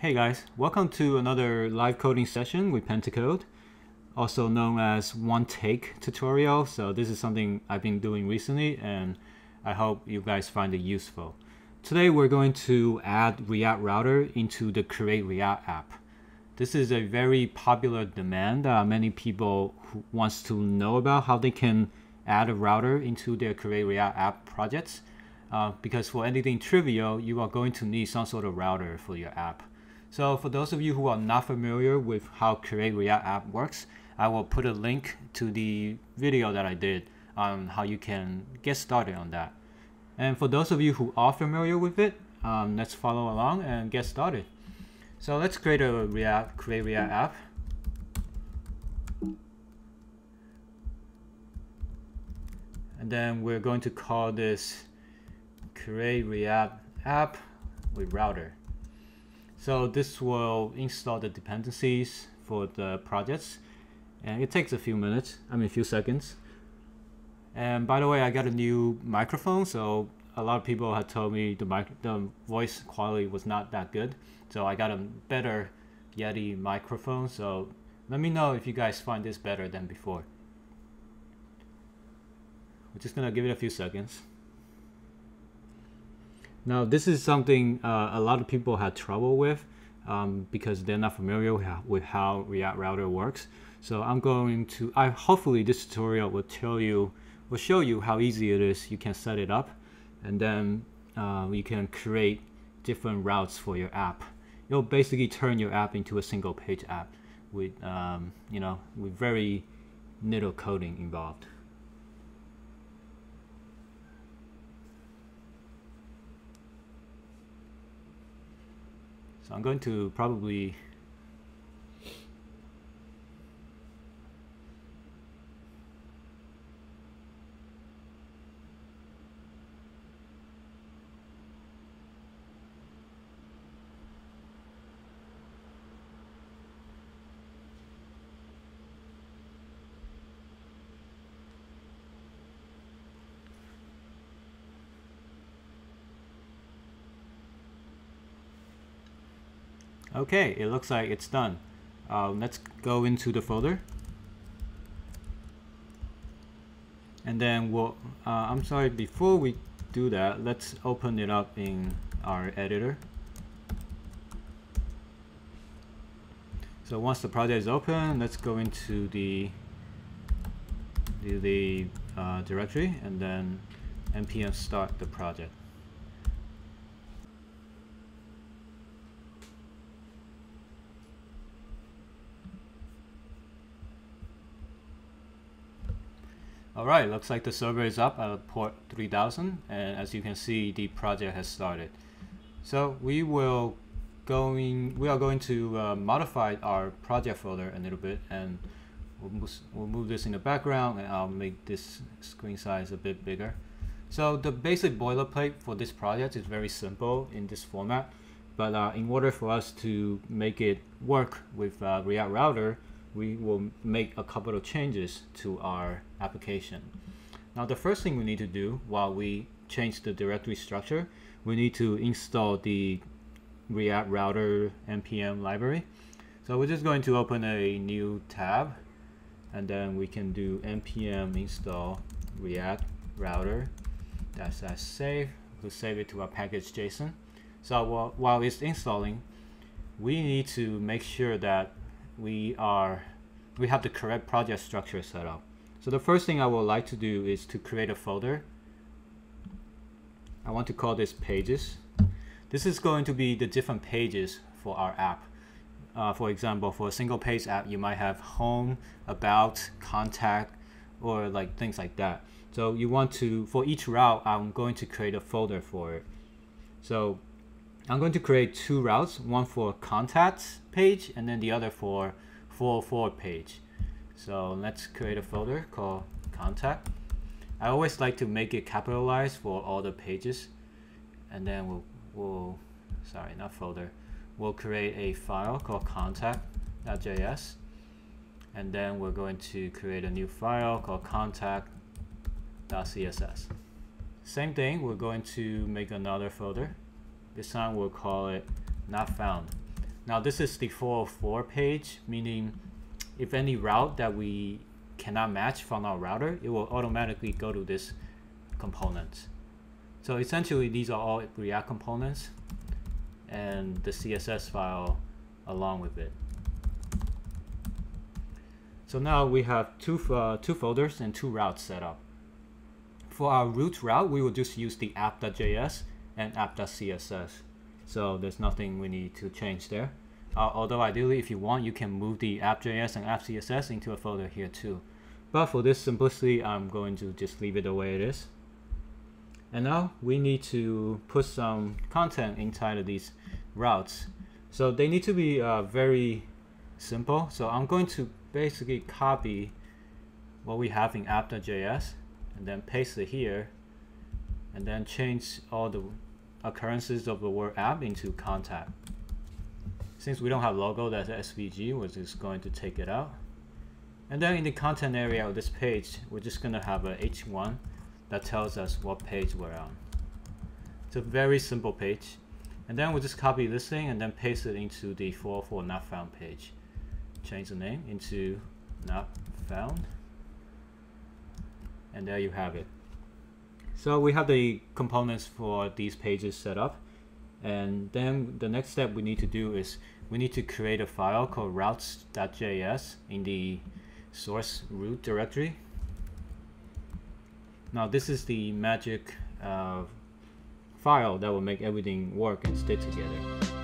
Hey guys, welcome to another live coding session with Pentacode, also known as one take tutorial. So this is something I've been doing recently and I hope you guys find it useful. Today we're going to add React Router into the Create React app. This is a very popular demand that many people who wants to know about how they can add a router into their Create React app projects. Uh, because for anything trivial, you are going to need some sort of router for your app. So for those of you who are not familiar with how Create React app works, I will put a link to the video that I did on how you can get started on that. And for those of you who are familiar with it, um, let's follow along and get started. So let's create a React Create React app. And then we're going to call this create React app with router. So this will install the dependencies for the projects and it takes a few minutes, I mean a few seconds. And by the way, I got a new microphone, so a lot of people had told me the mic the voice quality was not that good. So I got a better Yeti microphone, so let me know if you guys find this better than before. We're just gonna give it a few seconds. Now this is something uh, a lot of people had trouble with um, because they're not familiar with how React Router works. So I'm going to, I hopefully this tutorial will tell you, will show you how easy it is. You can set it up and then uh, you can create different routes for your app. You'll basically turn your app into a single page app with, um, you know, with very little coding involved. So I'm going to probably Okay, it looks like it's done. Uh, let's go into the folder. And then we'll, uh, I'm sorry, before we do that, let's open it up in our editor. So once the project is open, let's go into the the, uh, directory and then npm start the project. Alright, looks like the server is up at port 3000 and as you can see the project has started. So we will going we are going to uh, modify our project folder a little bit and we'll move, we'll move this in the background and I'll make this screen size a bit bigger. So the basic boilerplate for this project is very simple in this format but uh, in order for us to make it work with uh, React Router we will make a couple of changes to our application. Now the first thing we need to do while we change the directory structure, we need to install the React Router npm library. So we're just going to open a new tab and then we can do npm install react router that's that save we'll save it to our package json so while, while it's installing we need to make sure that we are we have the correct project structure set up. So the first thing I would like to do is to create a folder. I want to call this pages. This is going to be the different pages for our app. Uh, for example, for a single page app, you might have home, about, contact, or like things like that. So you want to, for each route, I'm going to create a folder for it. So I'm going to create two routes, one for contacts page and then the other for 404 page. So let's create a folder called contact. I always like to make it capitalized for all the pages and then we'll, we'll sorry, not folder. We'll create a file called contact.js and then we're going to create a new file called contact.css. Same thing, we're going to make another folder this time we'll call it not found. Now this is the 404 page, meaning if any route that we cannot match from our router, it will automatically go to this component. So essentially these are all React components and the CSS file along with it. So now we have two, uh, two folders and two routes set up. For our root route, we will just use the app.js and app.css. So there's nothing we need to change there. Uh, although ideally, if you want, you can move the app.js and app.css into a folder here too. But for this simplicity, I'm going to just leave it the way it is. And now we need to put some content inside of these routes. So they need to be uh, very simple. So I'm going to basically copy what we have in app.js and then paste it here and then change all the occurrences of the word app into contact. Since we don't have logo that's SVG, we're just going to take it out. And then in the content area of this page, we're just going to have a H1 that tells us what page we're on. It's a very simple page. And then we'll just copy this thing and then paste it into the 404 not found page. Change the name into not found. And there you have it. So we have the components for these pages set up. And then the next step we need to do is we need to create a file called routes.js in the source root directory. Now this is the magic uh, file that will make everything work and stay together.